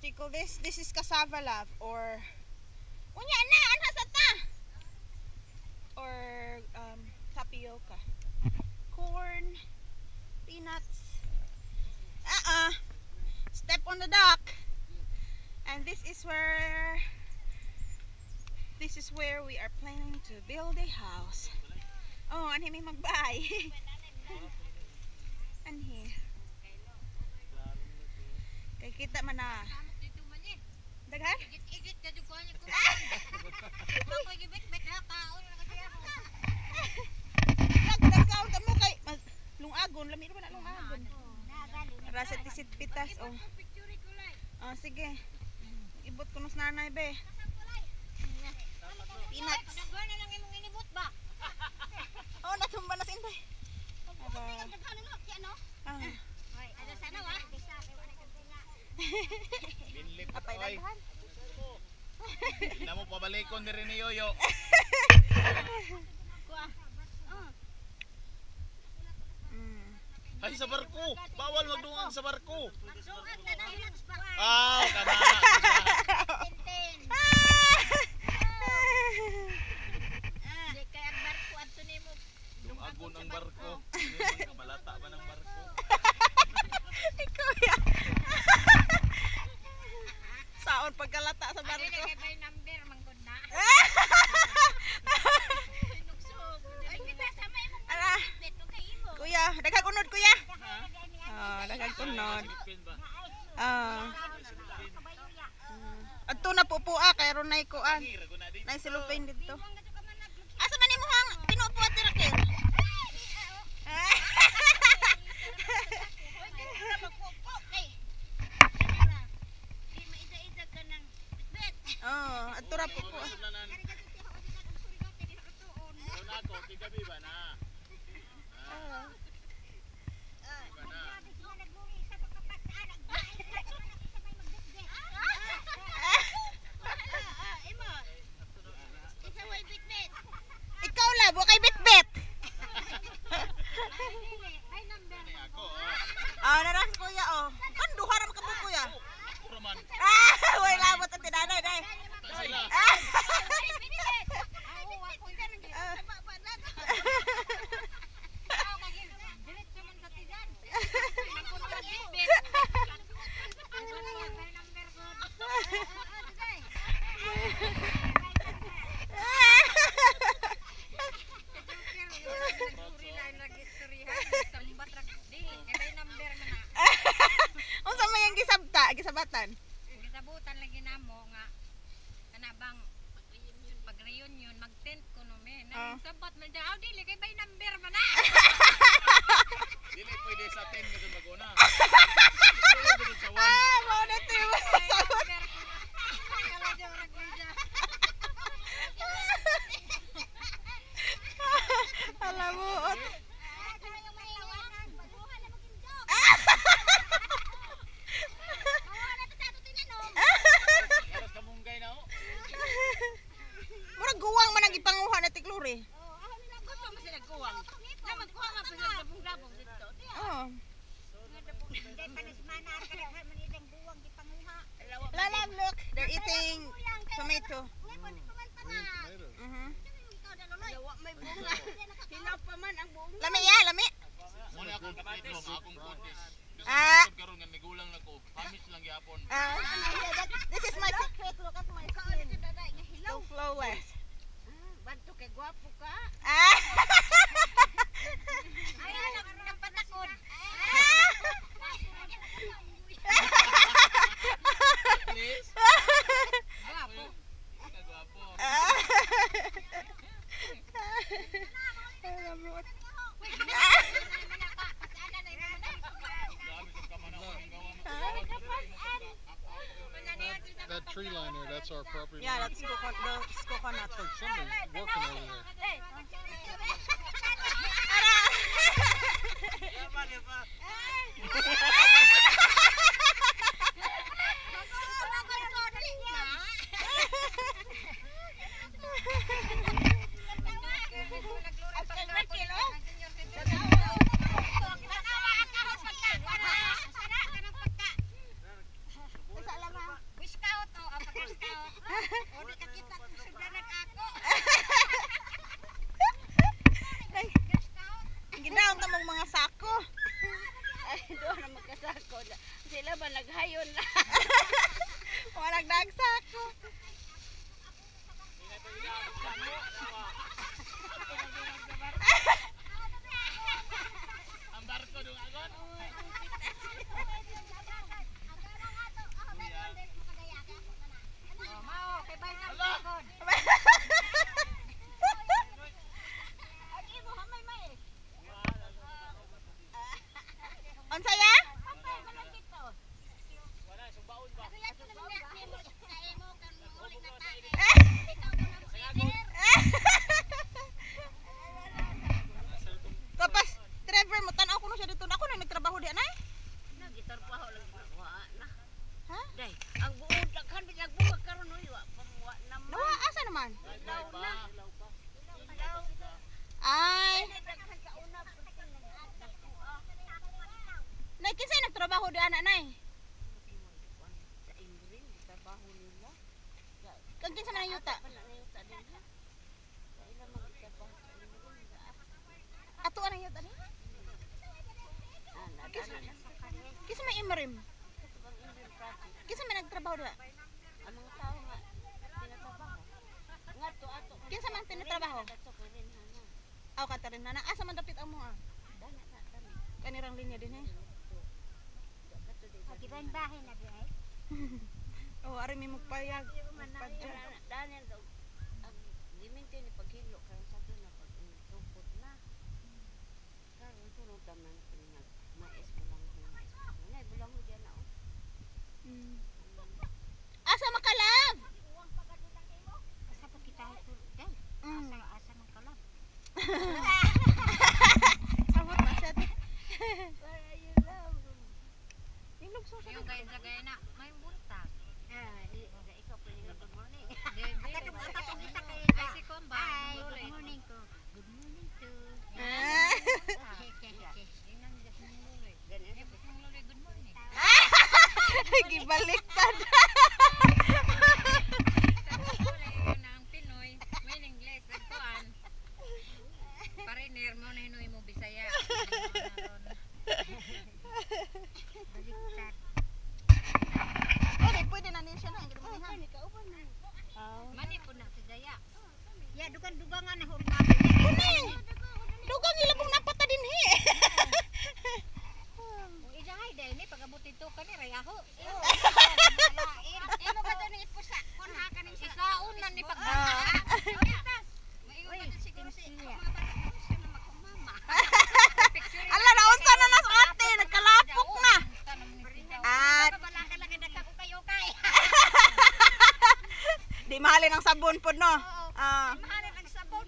what do this? This is cassava love or unya na anha sa ta. Or um, tapioca. Corn, peanuts. Uh-uh. Step on the dock. And this is where this is where we are planning to build a house. Oh, anhi may magbay. anhi. Kay kita man na. Daghan? Igit-igit ka dito niya ko. Ako gibek-bek ha kaon na kasi ako. Dagdag ka unta mo kay lungagon, lami ra na lungagon. Rasa tisit pitas oh. Ko. Oh, sige. Ibot ko nos nanay be. Peanuts. Nagawa na lang imong inibot ba? Oh, natumba na si Inday. Aba. Ah, Ay, ada sana wa. Binlip apay oy. daghan. Namo pabalikon diri ni Yoyo. Ay sa barko. Bawal magdungang sa barko. Sukat na na relax pa. Ah, kana. Tintin. Ang barko adto nimo. Dungagon ang barko. Hindi malata ba ng barko? Ikaw ya. Saon pagkalata sa Ano barko. kay bay number man gud na. Nugsog. Ay kita sama imong Ala, kay kuya, daghang unod kuya. Ah, daghang unod. Ah. Adto na pupua kay runay kuan. Hira ko na dito. Nay silupin dito. Asa man nimo hang pinupo at tirakil? Oh, adto ra pupua. Sulanan. Doon ako, tigabi ba na? Ah. Ba na? Ikaw la, wa kay bitbit. Ni ako. oh. Ah, naras kuya oh. Kan duha ra ka kuya. Ako raman. Ah, way labot at tinanay day. Ta sila. Ah. Unsa man yang gisabta, gisabatan? Gisabutan lagi namo nga kanabang pag reunion mag-tent ko no me. Ah. Nang sabat man daw dili kay bay number man na. Dili pwede sa 10 kasi maguna. Pwede sa 1. Ah, mao na to yung sagot. Kala daw ra kuya. Alam mo, ot. Aras ka munggay na oh. Murag guwang man ang ipanguha na tikluri. Gusto mo sila kuwang. Na magkuwang nga pa sila dabong-dabong dito. Oh. Alawa Lala, look. They're eating tomato. Ang bunga. Lami ya, lami. Muna akong kapitlo, akong kontis. Ah. karon nga nigulang na ko. Pamis lang gyapon. Ah, this is my secret. Look at my skin. So flawless. Banto kay gwapo ka. Ah. down tamong mga sako. Ay, doon na magkasako. Sila ba naghayon na? Walang nagsako. Ang barko dong agon. Mao, kay bay na. Nagtrabaho di ana nay? trabaho. Kag kinsa man ang yuta? Ato anang yuta ni? Ah, na. Kinsa may imrim? Kinsa may nagtrabaho di? Ang tao nga tinatrabaho. Nga to ato. Kinsa man tinatrabaho? Aw ka rin na asa man dapit amo ah. Dana na kami. Kanirang linya din eh. Bahay na di ay. Oh, ari mi magpayag. Magpadya. Daniel daw. Ang gimintin ni paghilo karon sa to na pag tungkot na. Karon sunod naman pinag mais bulang mais. Nay bulang ho diyan na oh. Mm. Asa makalab? Asa pa kita ito day? Mm. Asa asa man kalab. Sawat ba siya? Para yun lang. Yung lugso siya. Yung gaya sa gaya na may buntag. Ah, di di ikaw pa rin good morning. Dili dili. Katong isa kay Ay si Komba. Hi, Good morning ko. Good morning to. Ah. Tingnan niya sa luloy. Ganyan. Eh, sa luloy, good morning. Gibaliktad. Sa luloy, yun ang Pinoy. May English. Nagkuhan. Hinuwi mo Bisaya. Baliktad. Okay, pwede na niya siya na. Hindi mo niya. Ni kauban na. Mani po na si Daya. Ya, dugan-dugangan na hurma. Kuning. Dugang ila pong napata din he. Kung idahay dahil ni pagabot ito ka ni Rayaho. Imo ka to ni ipusa. Kun ha ka ning Isaon na ni Ah. pagbata. Maingon ka to siguro si siya. mga bata siya na magkumama. Ala, naunsa na na sa ate. Nagkalapok na. At Kabala ka lang nagka ko kayo kay. di mahalin ang sabon po no. Ah. Mahalin ang sabon.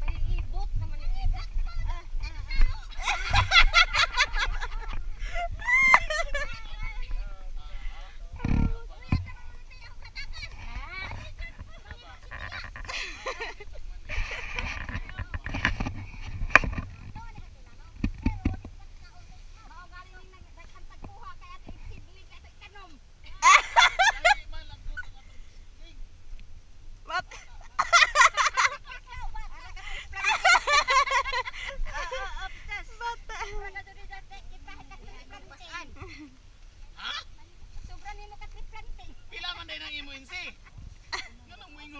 Paibot naman yung ida. Mat. Bata. Pila man day nang imo insi. Ganang mo ingon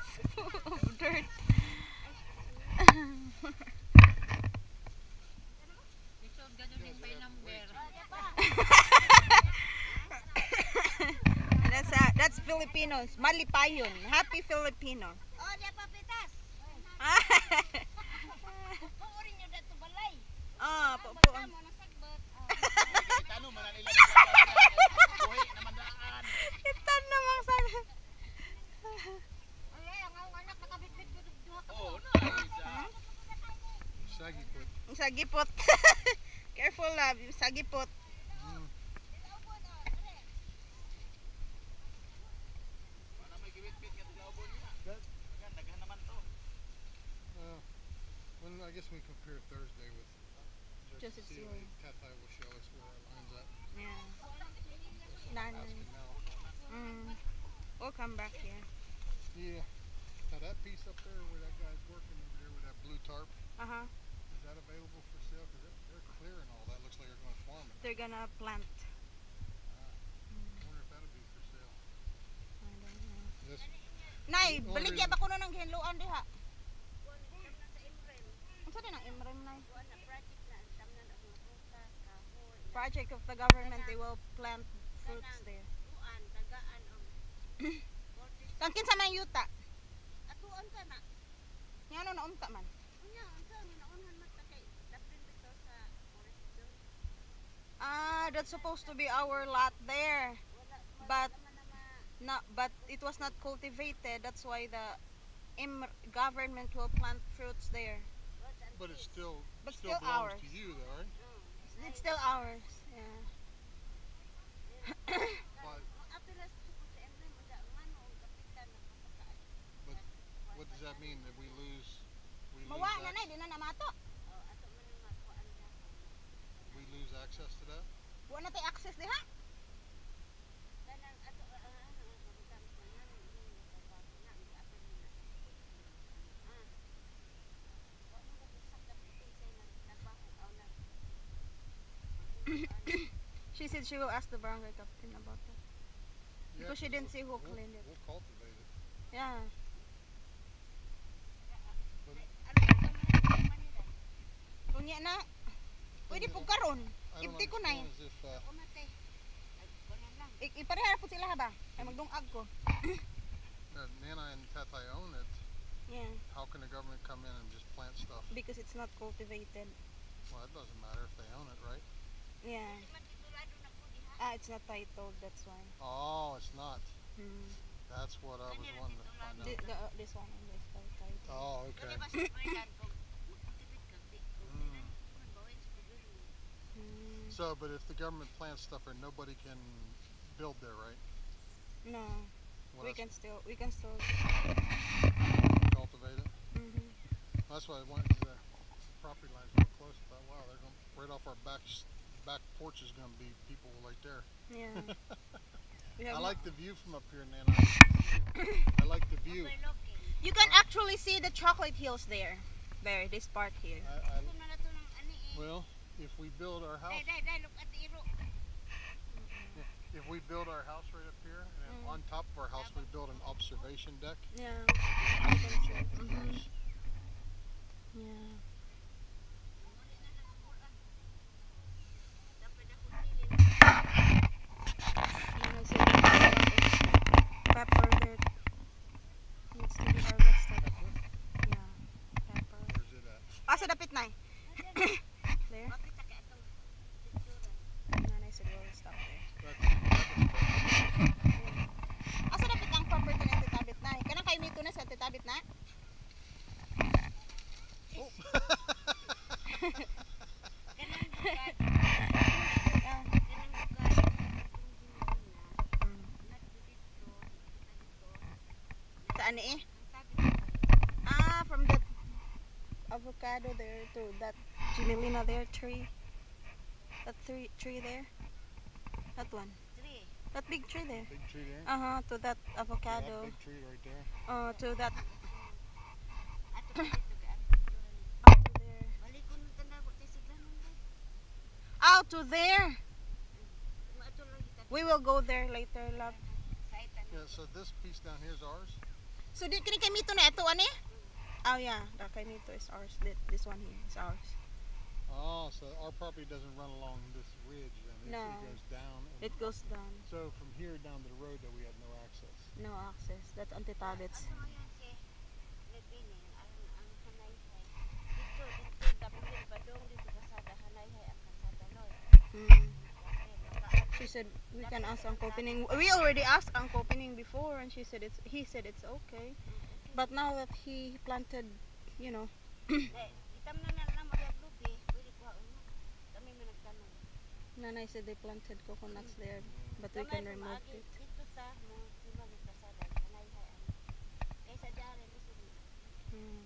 Filipinos. Malipayon. Happy Filipino. Oh, di pa pitas. Ah, po po. Mo na sagbot. tano man na nila ng buhi na mandaan. Ito namang sa Ay, ang ang anak nakabitbit compare Thursday with just it's see you. like will show us where our line's at. Yeah. So I'm Nanay. asking now. Mm. We'll come back here. Yeah. Now that piece up there where that guy's working over there with that blue tarp, Uh huh. is that available for sale? Because they're, clearing all that. Looks like they're going to farm it. They're gonna plant. I wonder if that'll be for sale. I don't know. Nay, baligya ba kuno ng hinluan diha? Kuan tam na sa Imrem. Unsa din ang imrem nay? Kuan na project na tam na ang mga bukas, kahoy. na Project of the government, they will plant fruits there. Kuan tagaan og 40 Kang kinsa man yuta? atuan ka na. Nga ano naunta man. Unya unsa ang naunhan man ta kay daplin bitaw sa forest zone. Ah, that's supposed to be our lot there. But- na but it was not cultivated. That's why the government will plant fruits there. But it's still but still, still belongs ours. to you, though, right? Mm. It's still ours. Yeah. but, but what does that mean that we lose? We lose, access, we lose access to that. We lose access diha. Said she will ask the barangay captain about that. Because she didn't see who we'll, cleaned it. We'll cultivate it. Yeah. Ano ba man nila? Na. Pwede po karon. I Ibti ko na eh. understand is if uh, Kumate. Ay, kunan lang. I- Ipareha po sila ha ba? Ay magdungag ko. Nana and Tatai own it, Yeah. how can the government come in and just plant stuff? Because it's not cultivated. Well, it doesn't matter if they own it, right? Yeah. Di man titulado na po diha. Ah, it's not titled. That's why. Oh, it's not. Hmm. That's what I was wondering to find Thi- out. the, uh, this one is titled. Oh, Dili okay. ba sa Freeland kung mag-cultivate ka di kung Mm. ilan kung bawin sa pagdulong. Hmm. So, but if the government plants stuff there, nobody can build there, right? No. Well, we that's can still. We can still. cultivate it. hmm That's why I went to the property lines real close. I thought, wow, they're going right off our back s- back porch is going to be people right there. Yeah. We I like the view from up here, Nana. I like the view. You can actually see the chocolate hills there. There, this part here. I, I, Kung na nato ng ani eh. well, if we build our house, if we build our house right up here, and Mm. on top of our house we build an observation deck. Yeah. You can see. Mhm. Yeah. Asa dapit na There. avocado there too. That Jumelina there tree. That tree tree there. That one. Tree. That big tree there. Big tree there. Uh huh. To that avocado. That big tree right there. Uh, to that. Out to there. We will go there later, love. Yeah, so this piece down here is ours. So did kini kami ito na ito ano eh? Oh yeah, the kay mito is ours. This one here is ours. Oh, so our property doesn't run along this ridge then. It, No. it goes down. It goes down. so from here down to the road that we have no access. No access. That's antitabits. Ato ngayon si Nagbining ang ang hanay hay. Dito dito dapat din badong dito kasada hanay hay ang kasada loy. Mm. She said we can ask Uncle Pining. We already asked Uncle Pining before, and she said it's. He said it's okay. But now that he planted, you know. Nanay said they planted coconuts there, but we can remove it. Hmm.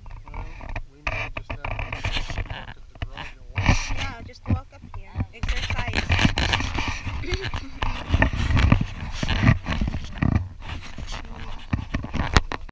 just walk up here, exercise.